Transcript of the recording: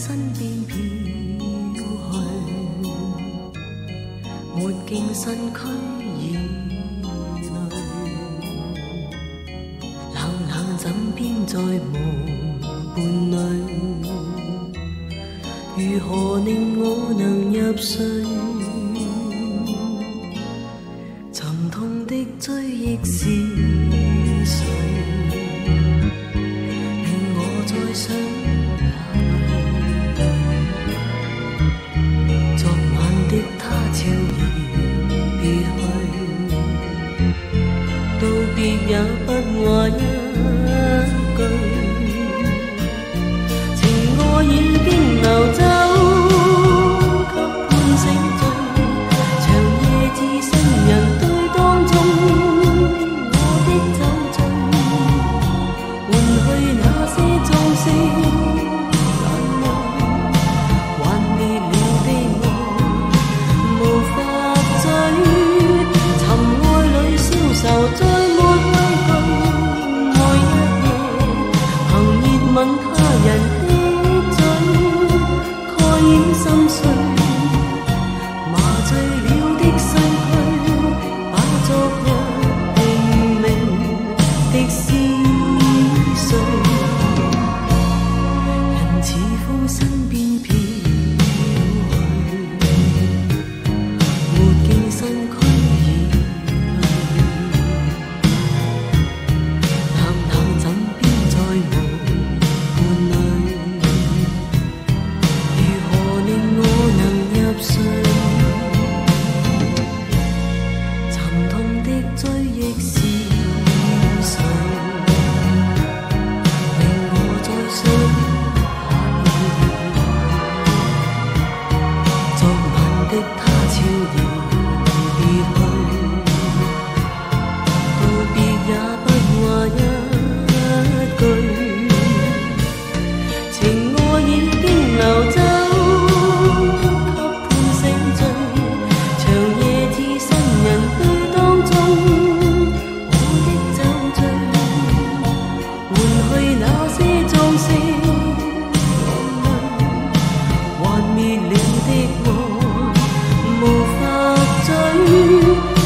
身边飘去没见身躯已累冷冷枕边再无伴侣？如何令我能入睡？沉痛的追忆是谁？令我再想 anh Ch